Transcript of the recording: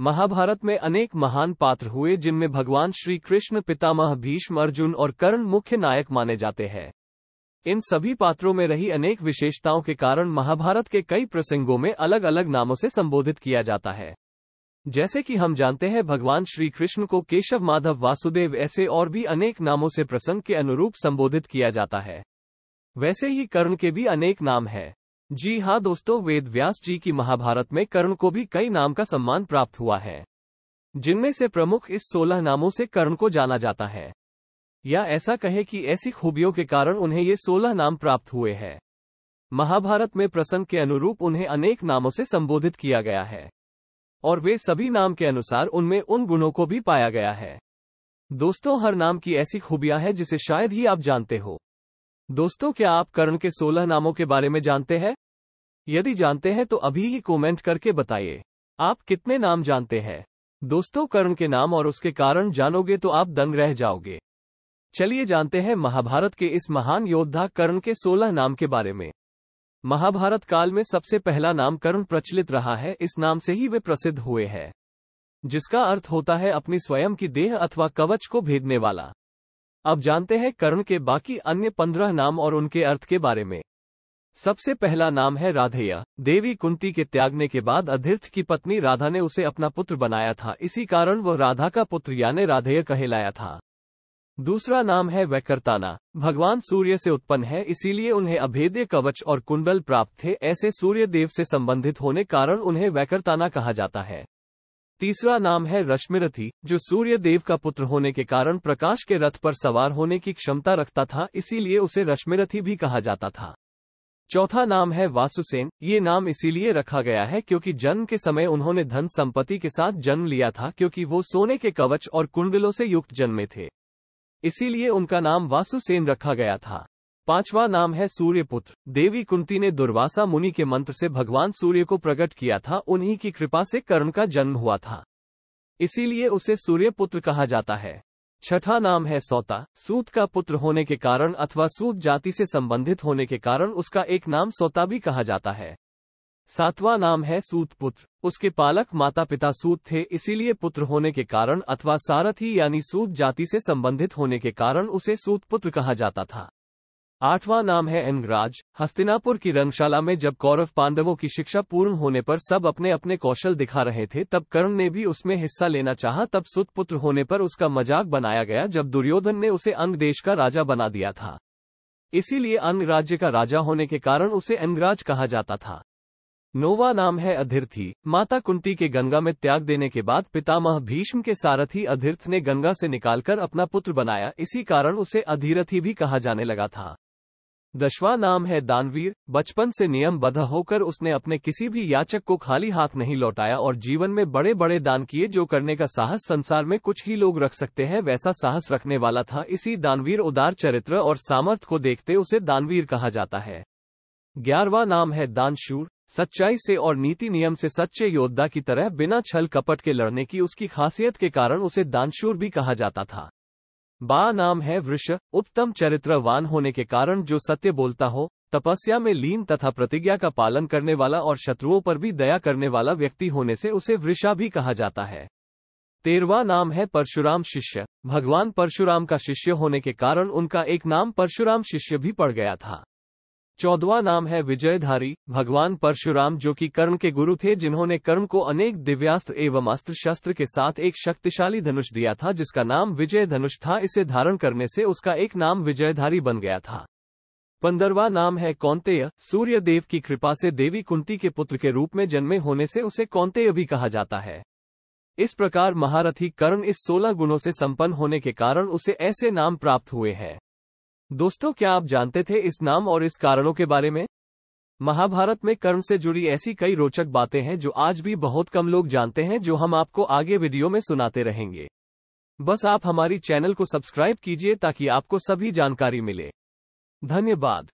महाभारत में अनेक महान पात्र हुए जिनमें भगवान श्री कृष्ण पितामह भीष्म, अर्जुन और कर्ण मुख्य नायक माने जाते हैं। इन सभी पात्रों में रही अनेक विशेषताओं के कारण महाभारत के कई प्रसंगों में अलग अलग नामों से संबोधित किया जाता है। जैसे कि हम जानते हैं, भगवान श्री कृष्ण को केशव, माधव, वासुदेव ऐसे और भी अनेक नामों से प्रसंग के अनुरूप संबोधित किया जाता है। वैसे ही कर्ण के भी अनेक नाम है। जी हाँ दोस्तों, वेद व्यास जी की महाभारत में कर्ण को भी कई नाम का सम्मान प्राप्त हुआ है, जिनमें से प्रमुख इस सोलह नामों से कर्ण को जाना जाता है। या ऐसा कहे कि ऐसी खूबियों के कारण उन्हें ये सोलह नाम प्राप्त हुए हैं। महाभारत में प्रसंग के अनुरूप उन्हें अनेक नामों से संबोधित किया गया है, और वे सभी नाम के अनुसार उनमें उन गुणों को भी पाया गया है। दोस्तों, हर नाम की ऐसी खूबियाँ हैं जिसे शायद ही आप जानते हो। दोस्तों, क्या आप कर्ण के सोलह नामों के बारे में जानते हैं? यदि जानते हैं तो अभी ही कमेंट करके बताइए। आप कितने नाम जानते हैं? दोस्तों, कर्ण के नाम और उसके कारण जानोगे तो आप दंग रह जाओगे। चलिए जानते हैं महाभारत के इस महान योद्धा कर्ण के सोलह नाम के बारे में। महाभारत काल में सबसे पहला नाम कर्ण प्रचलित रहा है, इस नाम से ही वे प्रसिद्ध हुए हैं। जिसका अर्थ होता है अपनी स्वयं की देह अथवा कवच को भेदने वाला। अब जानते हैं कर्ण के बाकी अन्य पंद्रह नाम और उनके अर्थ के बारे में। सबसे पहला नाम है राधेय। देवी कुंती के त्यागने के बाद अधिर्थ की पत्नी राधा ने उसे अपना पुत्र बनाया था। इसी कारण वह राधा का पुत्र यानी राधेय कहलाया था। दूसरा नाम है वैकर्ताना। भगवान सूर्य से उत्पन्न है, इसीलिए उन्हें अभेद्य कवच और कुंडल प्राप्त थे। ऐसे सूर्य देव से संबंधित होने कारण उन्हें वैकर्ताना कहा जाता है। तीसरा नाम है रश्मिरथी, जो सूर्य देव का पुत्र होने के कारण प्रकाश के रथ पर सवार होने की क्षमता रखता था, इसीलिए उसे रश्मिरथी भी कहा जाता था। चौथा नाम है वासुसेन, ये नाम इसीलिए रखा गया है क्योंकि जन्म के समय उन्होंने धन संपत्ति के साथ जन्म लिया था, क्योंकि वो सोने के कवच और कुंडलों से युक्त जन्मे थे। इसीलिए उनका नाम वासुसेन रखा गया था। पांचवा नाम है सूर्यपुत्र। देवी कुंती ने दुर्वासा मुनि के मंत्र से भगवान सूर्य को प्रकट किया था, उन्हीं की कृपा से कर्ण का जन्म हुआ था। इसीलिए उसे सूर्यपुत्र कहा जाता है। छठा नाम है सौता। सूत का पुत्र होने के कारण अथवा सूत जाति से संबंधित होने के कारण उसका एक नाम सौता भी कहा जाता है। सातवां नाम है सूत पुत्र। उसके पालक माता पिता सूत थे, इसीलिए पुत्र होने के कारण अथवा सारथी यानी सूत जाति से संबंधित होने के कारण उसे सूत पुत्र कहा जाता था। आठवां नाम है एनराज हस्तिनापुर की रंगशाला में जब कौरव पांडवों की शिक्षा पूर्ण होने पर सब अपने अपने कौशल दिखा रहे थे, तब कर्ण ने भी उसमें हिस्सा लेना चाहा, तब सुत पुत्र होने पर उसका मज़ाक बनाया गया, जब दुर्योधन ने उसे अंग देश का राजा बना दिया था। इसीलिए अंग राज्य का राजा होने के कारण उसे एनराज कहा जाता था। नोवा नाम है अधिर्थी। माता कुंती के गंगा में त्याग देने के बाद पितामह भीष्म के सारथी अधिर्थ ने गंगा से निकालकर अपना पुत्र बनाया, इसी कारण उसे अधीरथी भी कहा जाने लगा था। दशवां नाम है दानवीर। बचपन से नियम बद्ध होकर उसने अपने किसी भी याचक को खाली हाथ नहीं लौटाया और जीवन में बड़े बड़े दान किए जो करने का साहस संसार में कुछ ही लोग रख सकते हैं, वैसा साहस रखने वाला था। इसी दानवीर उदार चरित्र और सामर्थ्य को देखते उसे दानवीर कहा जाता है। ग्यारहवा नाम है दानशूर। सच्चाई से और नीति नियम से सच्चे योद्धा की तरह बिना छल कपट के लड़ने की उसकी खासियत के कारण उसे दानशूर भी कहा जाता था। बा नाम है वृष, उत्तम चरित्रवान होने के कारण जो सत्य बोलता हो, तपस्या में लीन तथा प्रतिज्ञा का पालन करने वाला और शत्रुओं पर भी दया करने वाला व्यक्ति होने से उसे वृषा भी कहा जाता है। तेरवा नाम है परशुराम शिष्य, भगवान परशुराम का शिष्य होने के कारण उनका एक नाम परशुराम शिष्य भी पड़ गया था। चौदवा नाम है विजयधारी, भगवान परशुराम जो कि कर्ण के गुरु थे जिन्होंने कर्ण को अनेक दिव्यास्त्र एवं अस्त्र शस्त्र के साथ एक शक्तिशाली धनुष दिया था जिसका नाम विजय धनुष था। इसे धारण करने से उसका एक नाम विजयधारी बन गया था। पंद्रवा नाम है कौंतेय सूर्य देव की कृपा से देवी कुंती के पुत्र के रूप में जन्मे होने से उसे कौंतेय भी कहा जाता है। इस प्रकार महारथी कर्ण इस सोलह गुणों से संपन्न होने के कारण उसे ऐसे नाम प्राप्त हुए हैं। दोस्तों, क्या आप जानते थे इस नाम और इस कारणों के बारे में? महाभारत में कर्म से जुड़ी ऐसी कई रोचक बातें हैं जो आज भी बहुत कम लोग जानते हैं, जो हम आपको आगे वीडियो में सुनाते रहेंगे। बस आप हमारी चैनल को सब्सक्राइब कीजिए ताकि आपको सभी जानकारी मिले। धन्यवाद।